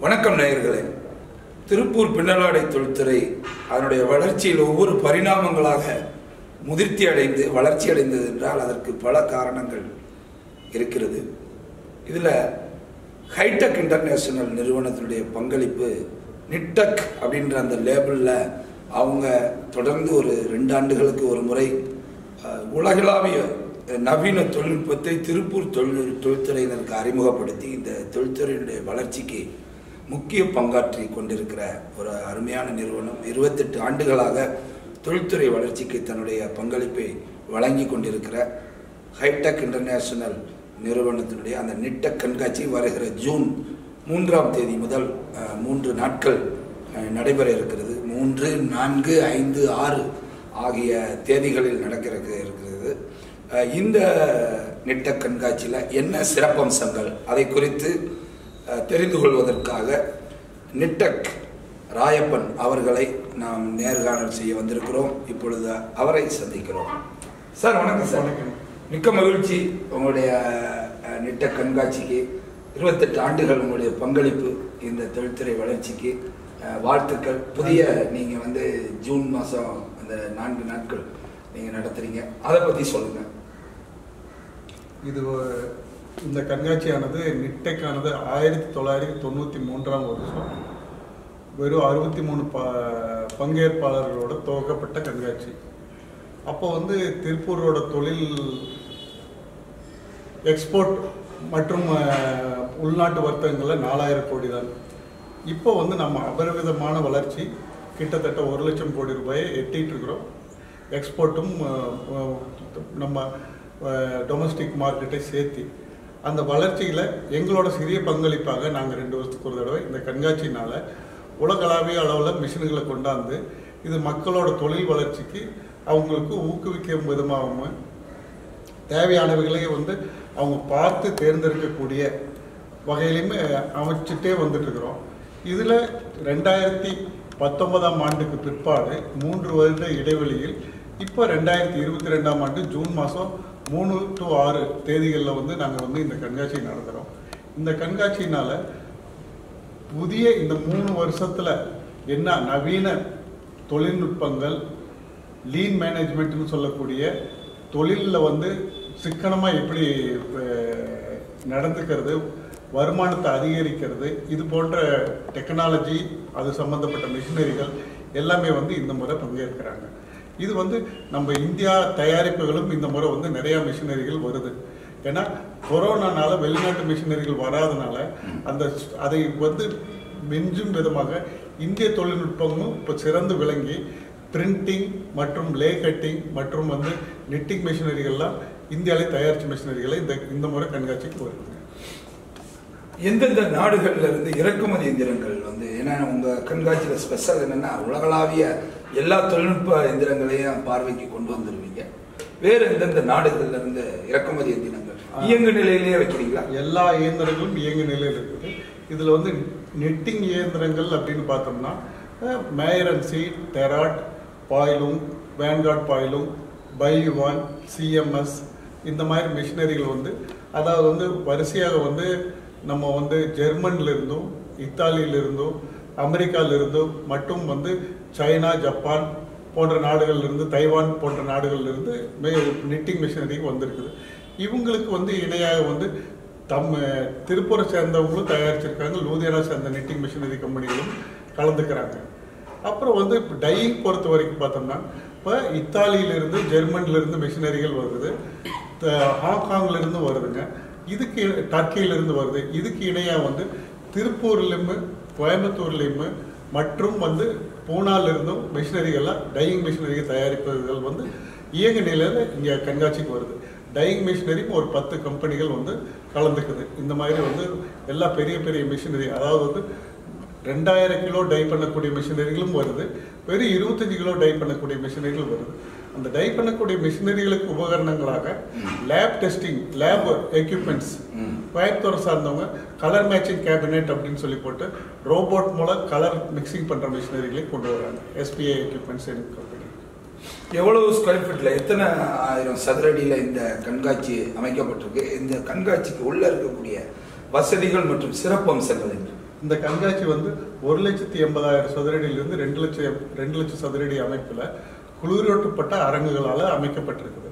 வணக்கம் நேயர்களே. திருப்பூர் பின்னலாடை தொழில்துறை அதனுடைய வளர்ச்சியில் ஒவ்வொரு பரிணாமங்களாக முதிர்ச்சி அடைந்து வளர்ச்சி அடைந்தது என்றால் அதற்கு பல காரணங்கள் இருக்கிறது. இதில் ஹைடெக் இன்டர்நேஷனல் நிறுவனத்தினுடைய பங்களிப்பு நிட்டக் அப்படின்ற அந்த லேபிளில் அவங்க தொடர்ந்து ஒரு ரெண்டு ஆண்டுகளுக்கு ஒரு முறை உலகளாவிய நவீன தொழில்நுட்பத்தை திருப்பூர் தொழில் தொழில்துறையினருக்கு அறிமுகப்படுத்தி இந்த தொழில்துறையினுடைய வளர்ச்சிக்கு முக்கிய பங்காற்றி கொண்டிருக்கிற ஒரு அருமையான நிறுவனம். இருபத்தெட்டு ஆண்டுகளாக தொழில்துறை வளர்ச்சிக்கு தன்னுடைய பங்களிப்பை வழங்கி கொண்டிருக்கிற ஹைடெக் இன்டர்நேஷனல் நிறுவனத்தினுடைய அந்த நிட்டக் கண்காட்சி வருகிற ஜூன் மூன்றாம் தேதி முதல் மூன்று நாட்கள் நடைபெற இருக்கிறது. மூன்று நான்கு ஐந்து ஆறு ஆகிய தேதிகளில் நடக்கிறது இருக்கிறது. இந்த நிட்டக் கண்காட்சியில் என்ன சிறப்பம்சங்கள்? அதை குறித்து தெரிந்து கொள்வதற்காக நிட்டக் ராயப்பன் அவர்களை நாம் நேர்காணல் செய்ய வந்திருக்கிறோம். இப்பொழுது அவரை சந்திக்கிறோம். சார் வணக்கம் சார். மிக்க மகிழ்ச்சி உங்களுடைய அஹ், நிட்டக் கண்காட்சிக்கு. இருபத்தெட்டு ஆண்டுகள் உங்களுடைய பங்களிப்பு இந்த தொழில்துறை வளர்ச்சிக்கு. வாழ்த்துக்கள். புதிய நீங்க வந்து ஜூன் மாதம் அந்த நான்கு நாட்கள் நீங்க நடத்துறீங்க. அதை பத்தி சொல்லுங்க. இது இந்த கண்காட்சியானது நிட்டெக்கானது ஆயிரத்தி தொள்ளாயிரத்தி தொண்ணூற்றி மூன்றாம் வருஷம். வெறும் அறுபத்தி மூணு ப பங்கேற்பாளர்களோட துவக்கப்பட்ட கண்காட்சி. அப்போ வந்து திருப்பூரோட தொழில் எக்ஸ்போர்ட் மற்றும் உள்நாட்டு வர்த்தகங்களில் நாலாயிரம் கோடி தான். இப்போ வந்து நம்ம அபரிவிதமான வளர்ச்சி கிட்டத்தட்ட ஒரு லட்சம் கோடி ரூபாயை எட்டிகிட்டு இருக்கிறோம். எக்ஸ்போர்ட்டும் நம்ம டொமஸ்டிக் மார்க்கெட்டை சேர்த்து. அந்த வளர்ச்சியில் எங்களோட சிறிய பங்களிப்பாக நாங்கள் ரெண்டு வருஷத்துக்கு ஒரு தடவை இந்த கண்காட்சியினால் உலகளாவிய அளவில் மிஷின்களை கொண்டாந்து இது மக்களோட தொழில் வளர்ச்சிக்கு அவங்களுக்கு ஊக்குவிக்கும் விதமாகவும் தேவையானவைகளை வந்து அவங்க பார்த்து தேர்ந்தெடுக்கக்கூடிய வகையிலையுமே அமைச்சிட்டே வந்துட்டுருக்குறோம். இதில் ரெண்டாயிரத்தி பத்தொன்பதாம் ஆண்டுக்கு பிற்பாடு மூன்று வருட இடைவெளியில் இப்போ ரெண்டாயிரத்தி இருபத்தி ரெண்டாம் ஆண்டு ஜூன் மாதம் மூணு டு ஆறு தேதிகளில் வந்து நாங்கள் வந்து இந்த கண்காட்சி நடத்துகிறோம் இந்த கண்காட்சியினால் புதிய இந்த மூணு வருஷத்தில் என்ன நவீன தொழில்நுட்பங்கள் லீன் மேனேஜ்மெண்ட்னு சொல்லக்கூடிய தொழிலில் வந்து சிக்கனமாக எப்படி நடந்துக்கிறது வருமானத்தை அதிகரிக்கிறது இது போன்ற டெக்னாலஜி அது சம்மந்தப்பட்ட மிஷினரிகள் எல்லாமே வந்து இந்த முறை பங்கேற்கிறாங்க. இது வந்து நம்ம இந்தியா தயாரிப்புகளும் இந்த முறை வந்து நிறையா மிஷினரிகள் வருது. ஏன்னா கொரோனானால வெளிநாட்டு மிஷினரிகள் வராதனால அந்த அதை வந்து மிஞ்சும் விதமாக இந்திய தொழில்நுட்பமும் இப்போ சிறந்து விளங்கி பிரிண்டிங் மற்றும் லே கட்டிங் மற்றும் வந்து நிட்டிங் மிஷினரிகள்லாம் இந்தியாவிலே தயாரித்த மிஷினரிகளை இந்த இந்த முறை கண்காட்சிக்கு வருதுங்க எந்தெந்த நாடுகள்ல இருந்து இறக்குமதி இயந்திரங்கள் வந்து ஏன்னா உங்க கண்காட்சியில ஸ்பெஷல் என்னன்னா உலகளாவிய எல்லா தொழில்நுட்ப எந்திரங்களையும் பார்வைக்கு கொண்டு வந்துருவீங்க. வேற எந்தெந்த நாடுகள்ல இருந்து இறக்குமதி எந்திரங்கள் இயங்கு நிலையிலேயே வைக்கிறீங்களா? எல்லா இயந்திரங்களும் இயங்கு நிலையில் இருக்குது. இதில் வந்து நெட்டிங் இயந்திரங்கள் அப்படின்னு பார்த்தோம்னா மேயர் அண்ட் சீட் டெராட் பாயிலும் வேன்கார்ட் பாயிலும் பையுவான் சிஎம்எஸ் இந்த மாதிரி மிஷினரிகள் வந்து அதாவது வந்து வரிசையாக வந்து நம்ம வந்து ஜெர்மன்ல இருந்தும் இத்தாலியில இருந்தும் அமெரிக்கால இருந்தும் மற்றும் வந்து சைனா ஜப்பான் போன்ற நாடுகள்லேருந்து தைவான் போன்ற நாடுகளிலிருந்து நிட்டிங் மிஷினரி வந்திருக்குது. இவங்களுக்கு வந்து இணையாக வந்து தம் திருப்பூரை சேர்ந்தவங்களும் தயாரிச்சிருக்காங்க. லூதியானா சேர்ந்த நிட்டிங் மிஷினரி கம்பெனிகளும் கலந்துக்கிறாங்க. அப்புறம் வந்து இப்போ டையிங் பொறுத்த வரைக்கும் பார்த்தோம்னா இப்போ இத்தாலியிலிருந்து ஜெர்மனிலிருந்து மிஷினரிகள் வருது. த- வருதுங்க. இதுக்கு டர்க்கியிலிருந்து வருது. இதுக்கு இணையாக வந்து திருப்பூர்லேயுமே கோயம்புத்தூர்லேயுமே மற்றும் வந்து பூனாலிருந்தும் மிஷினரிகள்லாம் டையிங் மிஷினரி தயாரிப்புகள் வந்து இயங்க நிலையில் இங்கே கண்காட்சிக்கு வருது. டையிங் மிஷினரியும் ஒரு பத்து கம்பெனிகள் வந்து கலந்துக்குது. இந்த மாதிரி வந்து எல்லா பெரிய பெரிய மிஷினரி அதாவது வந்து ரெண்டாயிரம் கிலோ டை பண்ணக்கூடிய மிஷினரிகளும் வருது. வெறும் இருபத்தஞ்சு கிலோ டை பண்ணக்கூடிய மிஷினரிகள் வருது. அந்த டை பண்ணக்கூடிய மிஷினரிகளுக்கு உபகரணங்களாக லேப் டெஸ்டிங் லேப் எக்யூப்மெண்ட்ஸ். கோயம்புத்தூரை சார்ந்தவங்க கலர் மேட்சிங் கேபினெட் அப்படின்னு சொல்லி போட்டு ரோபோட் மூலம் கலர் மிக்சிங் பண்ற மிஷினரிகளை கொண்டு வராங்க. எஸ்பிஐ எக்யூப்மெண்ட்ஸ் கம்பெனி எவ்வளவு ஸ்கொயர் ஃபீட்ல எத்தனை ஆயிரம் சதுரடியில இந்த கண்காட்சி அமைக்கப்பட்டிருக்கு? இந்த கண்காட்சிக்கு உள்ள இருக்கக்கூடிய வசதிகள் மற்றும் சிறப்பம்சங்கள் என்ன? இந்த கண்காட்சி வந்து ஒரு லட்சத்தி எண்பதாயிரம் சதுரடியிலிருந்து ரெண்டு லட்சம் ரெண்டு லட்சம் சதுரடி அமைப்பில் குளிரூட்டப்பட்ட அரங்குகளால் அமைக்கப்பட்டிருக்குது.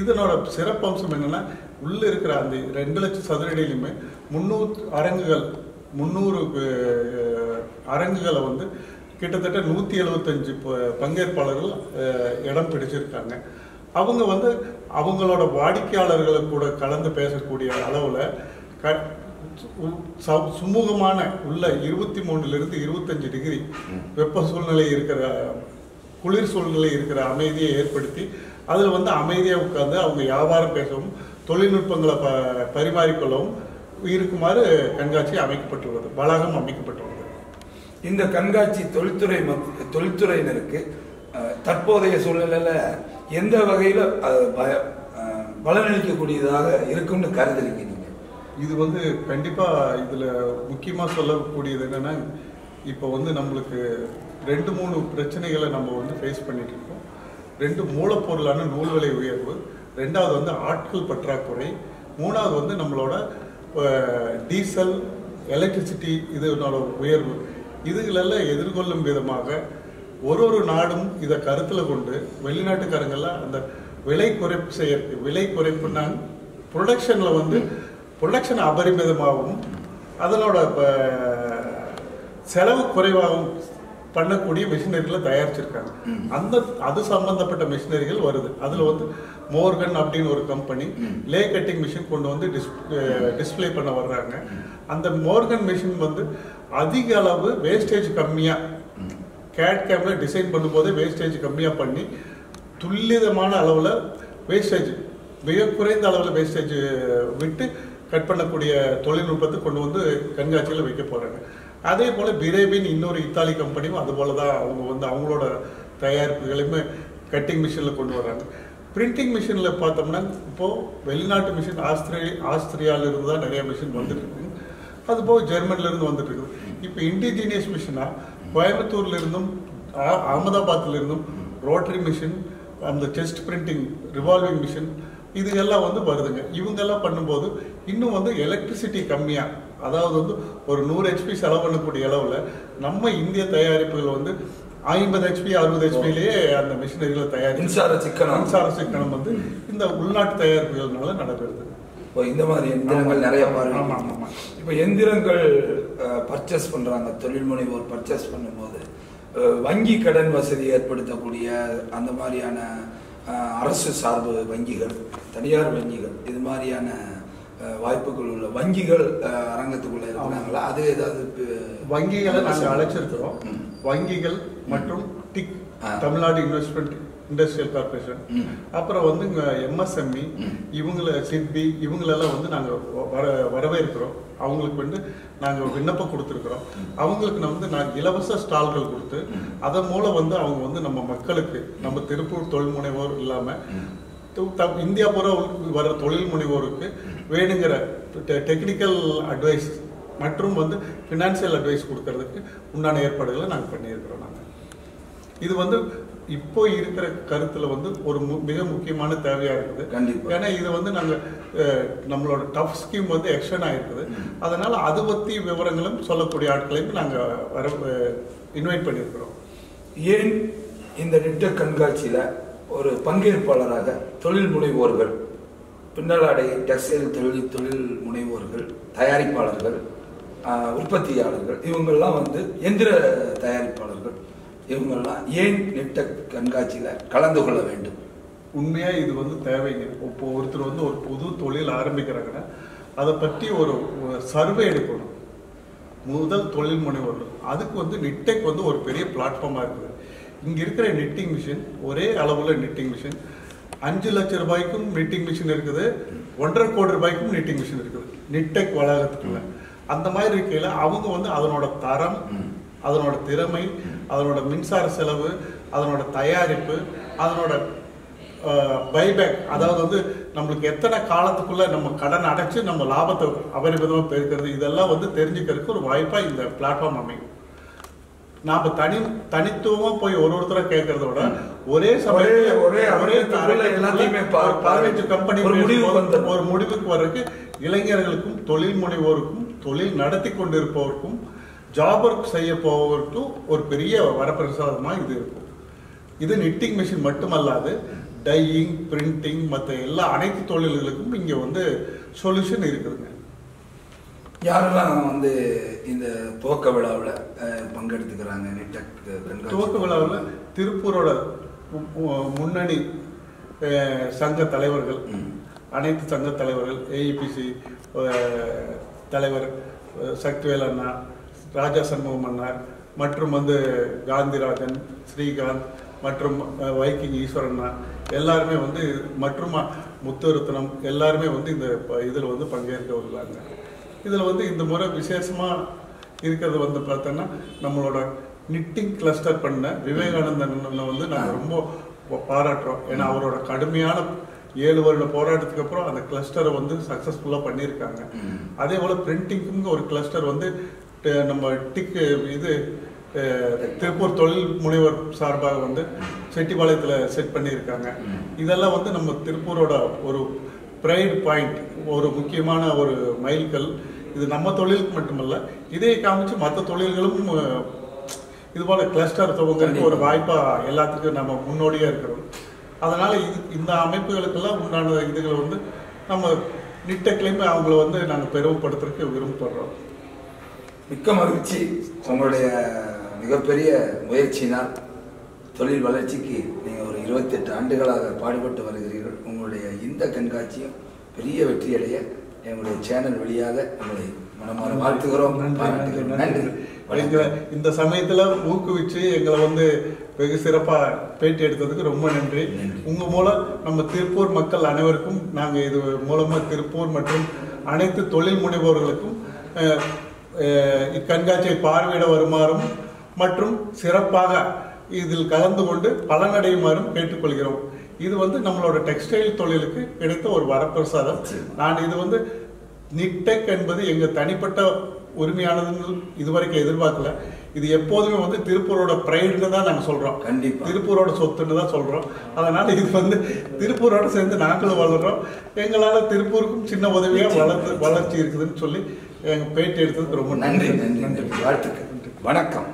இதனோட சிறப்பம்சம் என்னன்னா உள்ள இருக்கிற அந்த ரெண்டு லட்சம் சதுரடியிலுமே முந்நூறு அரங்குகள் முந்நூறு அரங்குகளை வந்து கிட்டத்தட்ட நூற்றி எழுபத்தஞ்சு பங்கேற்பாளர்கள் இடம் பிடிச்சிருக்காங்க. அவங்க வந்து அவங்களோட வாடிக்கையாளர்களை கூட கலந்து பேசக்கூடிய அளவில் க சுமூகமான உள்ள இருபத்தி மூணுலேருந்து இருபத்தஞ்சு டிகிரி வெப்ப சூழ்நிலை இருக்கிற குளிர் சூழ்நிலை இருக்கிற அமைதியை ஏற்படுத்தி அதில் வந்து அமைதியாக உட்கார்ந்து அவங்க வியாபாரம் பேசவும் தொழில்நுட்பங்களை ப பரிமாறிக்கொள்ளவும் இருக்குமாறு கண்காட்சி அமைக்கப்பட்டுள்ளது. வளாகம் அமைக்கப்பட்டுள்ளது. இந்த கண்காட்சி தொழில்துறை தொழில்துறையினருக்கு தற்போதைய சூழ்நிலையில எந்த வகையில அது பய- அஹ், பலனளிக்கக்கூடியதாக இருக்கும்னு கருதுறீங்க இது வந்து கண்டிப்பா இதுல முக்கியமா சொல்லக்கூடியது என்னன்னா இப்போ வந்து நம்மளுக்கு ரெண்டு மூணு பிரச்சனைகளை நம்ம வந்து ஃபேஸ் பண்ணிட்டு இருக்கோம். ரெண்டு மூலப்பொருளான நூல் விலை உயர்வு ரெண்டாவது வந்து ஆட்கள் பற்றாக்குறை மூணாவது வந்து நம்மளோட டீசல் எலக்ட்ரிசிட்டி இதனோட உயர்வு. இதுகளெல்லாம் எதிர்கொள்ளும் விதமாக ஒரு ஒரு நாடும் இதை கருத்தில் கொண்டு வெளிநாட்டுக்காரங்கெல்லாம் அந்த விலை குறைப்பு செய்ய விலை குறைப்புனா ப்ரொடக்ஷனில் வந்து ப்ரொடக்ஷன் அபரிமிதமாகவும் அதனோட செலவு குறைவாகவும் பண்ணக்கூடிய மிஷினரிகளை தயாரிச்சிருக்காங்க. அந்த அது சம்பந்தப்பட்ட மிஷினரிகள் வருது அதில் வந்து மோர்கன் அப்படின்னு ஒரு கம்பெனி. லே கட்டிங் மிஷின் கொண்டு வந்து டிஸ்ப்ளே பண்ண வர்றாங்க அந்த மோர்கன் மிஷின் வந்து அதிக அளவு வேஸ்டேஜ் கம்மியாக கேட் கேம்ல டிசைன் பண்ணும்போதே வேஸ்டேஜ் கம்மியாக பண்ணி துல்லியமான அளவில் வேஸ்டேஜ் மிக குறைந்த அளவில் வேஸ்டேஜ் விட்டு கட் பண்ணக்கூடிய தொழில்நுட்பத்தை கொண்டு வந்து கண்காட்சியில் வைக்க போகிறாங்க அதே போல் பிரேபின் இன்னொரு இத்தாலி கம்பெனியும் அது போல் தான் அவங்க வந்து அவங்களோட தயாரிப்புகளையுமே கட்டிங் மிஷினில் கொண்டு வராங்க பிரிண்டிங் மிஷினில் பார்த்தோம்னா இப்போது வெளிநாட்டு மிஷின் ஆஸ்திரே ஆஸ்திரியாவிலிருந்து தான் நிறைய மிஷின் வந்துட்டு இருக்கு. அது போக வந்துட்டு இருக்குது இப்போ இண்டிஜினியஸ் மிஷினா கோயம்புத்தூர்ல இருந்தும் இருந்தும் ரோட்டரி மிஷின் அந்த செஸ்ட் பிரிண்டிங் ரிவால்விங் மிஷின் இது எல்லாம் வந்து வருதுங்க. இவங்கெல்லாம் பண்ணும்போது இன்னும் வந்து எலக்ட்ரிசிட்டி கம்மியாக அதாவது வந்து ஒரு நூறு ஹெச்பி செலவு பண்ணக்கூடிய அளவுல நம்ம இந்திய தயாரிப்புகள் வந்து ஐம்பது ஹெச்பி அறுபது ஹெச்பிலேயே அந்த மிஷினரிகளை தயாரிச்சு மின்சார சிக்கனம். மின்சார சிக்கனம் வந்து இந்த உள்நாட்டு தயாரிப்புகள்னால நடைபெறுது. இப்போ இந்த மாதிரி எந்திரங்கள் நிறைய பாருங்க. இப்போ எந்திரங்கள் பர்ச்சேஸ் பண்றாங்க. தொழில் முனைவோர் பர்ச்சேஸ் பண்ணும்போது. வங்கி கடன் வசதி ஏற்படுத்தக்கூடிய அந்த மாதிரியான அரசு சார்பு வங்கிகள் தனியார் வங்கிகள் இது மாதிரியான வாய்ப்புகள் உள்ள வங்கிகள் அரங்கத்துக்குள்ள இருக்கிறாங்களா? அது ஏதாவது வங்கிகளை நாங்கள் அழைச்சிருக்கிறோம். வங்கிகள் மற்றும் tick. Tamil Nadu investment industrial corporation. அப்புறம் வந்து இங்க எம்எஸ்எம்இ. இவங்கள சிட்பி இவங்களெல்லாம் வந்து நாங்கள் வர வரவேற்கிறோம். அவங்களுக்கு வந்து நாங்கள் விண்ணப்பம் கொடுத்துருக்குறோம். அவங்களுக்கு நம்ம வந்து நாங்கள் இலவச ஸ்டால்கள் கொடுத்து. அதன் மூலம் வந்து அவங்க வந்து நம்ம மக்களுக்கு நம்ம திருப்பூர் தொழில் முனைவோர் இல்லாமல் இந்தியா பூரா வர தொழில் முனைவோருக்கு வேணுங்கிற டெக்னிக்கல் அட்வைஸ் மற்றும் வந்து ஃபினான்சியல் அட்வைஸ் கொடுக்கறதுக்கு உண்டான ஏற்பாடுகளை நாங்கள் பண்ணியிருக்கிறோம் நாங்கள் இது வந்து இப்போ இருக்கிற கருத்துல வந்து ஒரு மிக முக்கியமான தேவையா இருக்குது. ஏன்னா இது வந்து நாங்க அஹ், நம்மளோட டஃப் ஸ்கீம் வந்து எக்ஸ்டன் ஆயிருக்குது. ம். அதனால அது பத்தி விவரங்களும் சொல்லக்கூடிய ஆட்களையும் நாங்க வர இன்வைட் பண்ணியிருக்கிறோம். ஏன் இந்த நிட்ட கண்காட்சியில ஒரு பங்கேற்பாளராக தொழில் முனைவோர்கள் பின்னலாடை டெக்ஸ்டைல் தொழில் தொழில் முனைவோர்கள் தயாரிப்பாளர்கள் உற்பத்தியாளர்கள் இவங்கெல்லாம் வந்து எந்திர தயாரிப்பாளர்கள். இவங்கெல்லாம் ஏன் நெட்டக் கண்காட்சியில் கலந்து கொள்ள வேண்டும்? உண்மையாக இது வந்து தேவைங்க. இப்போ ஒருத்தர் வந்து ஒரு புது தொழில் ஆரம்பிக்கிறாங்கன்னா அதை பற்றி ஒரு சர்வே எடுக்கணும். முதல் தொழில் முனைவோர்கள் அதுக்கு வந்து நிட்டெக் வந்து ஒரு பெரிய பிளாட்ஃபார்மாக இருக்குது. இங்கே இருக்கிற நிட்டிங் மிஷின் ஒரே அளவில் நிட்டிங் மிஷின் அஞ்சு லட்சம் ரூபாய்க்கும் நிட்டிங் மிஷின் இருக்குது. ஒன்றரை கோடி ரூபாய்க்கும் நிட்டிங் மிஷின் இருக்குது. நிட்டெக் வளாகத்துக்குள்ள. அந்த மாதிரி இருக்கையில் அவங்க வந்து அதனோட தரம் அதனோட திறமை அதனோட மின்சார செலவு அதனோட தயாரிப்பு அதனோட பைபேக் அதாவது வந்து நம்மளுக்கு எத்தனை காலத்துக்குள்ள நம்ம கடன் அடைச்சு நம்ம லாபத்தை அபரிமிதமாக பெருக்கிறது இதெல்லாம் வந்து தெரிஞ்சுக்கிறதுக்கு ஒரு வாய்ப்பாக இந்த பிளாட்ஃபார்ம் அமையும். நாம் தனி தனித்துவமாக போய் ஒரு ஒருத்தராக கேட்கறத விட ஒரே சமயத்துல ஒரே- ஒரே அமைப்புக்குள்ள எல்லாத்தையுமே பா- ஒரு பதினஞ்சு கம்பெனி ஒரு முடிவுக்கு. ஒரு முடிவுக்கு வர்றதுக்கு இளைஞர்களுக்கும் தொழில் முனைவோருக்கும் தொழில் நடத்தி கொண்டிருப்பவருக்கும் ஜாப் ஒர்க் செய்ய போவதற்கும் ஒரு பெரிய வரப்பிரசாதமா இது இருக்கும். இது நிட்டிங் மிஷின் மட்டுமல்லாது டையிங் பிரிண்டிங் மற்ற எல்லா அனைத்து தொழில்களுக்கும் இங்க வந்து சொல்யூஷன் இருக்குதுங்க. யாரெல்லாம் வந்து இந்த துவக்க விழாவில் பங்கெடுத்துக்கிறாங்க துவக்க விழாவில் திருப்பூரோட முன்னணி சங்க தலைவர்கள். அனைத்து சங்க தலைவர்கள் ஏஇபிசி தலைவர் அஹ், சக்திவேல் அண்ணா ராஜா சண்முகம் அண்ணார் மற்றும் வந்து காந்திராஜன் ஸ்ரீகாந்த் மற்றும் வைக்கிங் ஈஸ்வரண்ணா எல்லாருமே வந்து மற்றும் முத்துரத்னம் எல்லாருமே வந்து இந்த இதில் வந்து பங்கேற்க வருவாங்க இதில் வந்து இந்த முறை விசேஷமாக இருக்கிறது வந்து பார்த்தோன்னா நம்மளோட நிட்டிங் கிளஸ்டர் பண்ண விவேகானந்தன் வந்து நாங்கள் ரொம்ப பாராட்டுறோம். ஏன்னா அவரோட கடுமையான ஏழு வருட போராட்டத்துக்கு அப்புறம் அந்த கிளஸ்டரை வந்து சக்ஸஸ்ஃபுல்லாக பண்ணியிருக்காங்க. அதே போல் பிரிண்டிங்க்கும் ஒரு கிளஸ்டர் வந்து நம்ம டிக் இது திருப்பூர் தொழில் முனைவர் சார்பாக வந்து செட்டிப்பாளையத்தில் செட் பண்ணியிருக்காங்க. இதெல்லாம் வந்து நம்ம திருப்பூரோட ஒரு ப்ரைட் பாயிண்ட் ஒரு முக்கியமான ஒரு மைல்கல். இது நம்ம தொழிலுக்கு மட்டுமல்ல இதை காமிச்சு மற்ற தொழில்களும் இது போல கிளஸ்டர் துவங்கிறதுக்கு ஒரு வாய்ப்பா எல்லாத்துக்கும் நம்ம முன்னோடியா இருக்கிறோம். அதனால இது இந்த அமைப்புகளுக்கெல்லாம் உண்டான இதுகளை வந்து நம்ம நிட்டக்கிளையுமே அவங்கள வந்து நாங்கள் பெருமைப்படுத்துறதுக்கு விரும்பப்படுறோம் மிக்க மகிழ்ச்சி. உங்களுடைய மிகப்பெரிய முயற்சியினால் தொழில் வளர்ச்சிக்கு நீங்கள் ஒரு இருபத்தெட்டு ஆண்டுகளாக பாடுபட்டு வருகிறீர்கள். உங்களுடைய இந்த கண்காட்சியும் பெரிய வெற்றியடைய எங்களுடைய சேனல் வழியாக உங்களை மனமாற வாழ்த்துகிறோம் நன்றி. இந்த சமயத்துல ஊக்குவிச்சு எங்களை வந்து வெகு சிறப்பா பேட்டி எடுத்ததுக்கு ரொம்ப நன்றி. நன்றி. உங்க மூலம் நம்ம திருப்பூர் மக்கள் அனைவருக்கும் நாங்க இது மூலமா திருப்பூர் மற்றும் அனைத்து தொழில் முனைவோர்களுக்கும் இக்கண்காட்சியை பார்வையிட வருமாறும் மற்றும் சிறப்பாக இதில் கலந்து கொண்டு பலனடையுமாறும் கேட்டுக்கொள்கிறோம். இது வந்து நம்மளோட டெக்ஸ்டைல் தொழிலுக்கு கிடைத்த ஒரு வரப்பிரசாதம். நான் இது வந்து நிட்டெக் என்பது எங்க தனிப்பட்ட உரிமையானதுன்னு இதுவரைக்கும் எதிர்பார்க்கல. இது எப்போதுமே வந்து திருப்பூரோட ப்ரைடுன்னு தான் நாங்க சொல்றோம். கண்டிப்பா. திருப்பூரோட சொத்துன்னு தான் சொல்றோம். அதனால இது வந்து திருப்பூரோட சேர்ந்து நாங்களும் வளர்றோம். எங்களால திருப்பூருக்கும் சின்ன உதவியா வளர்ந்து வளர்ச்சி இருக்குதுன்னு சொல்லி எங்க பேட்டி எடுத்ததுக்கு ரொம்ப நன்றி. நன்றி நன்றி வாழ்த்துக்கள். வணக்கம்.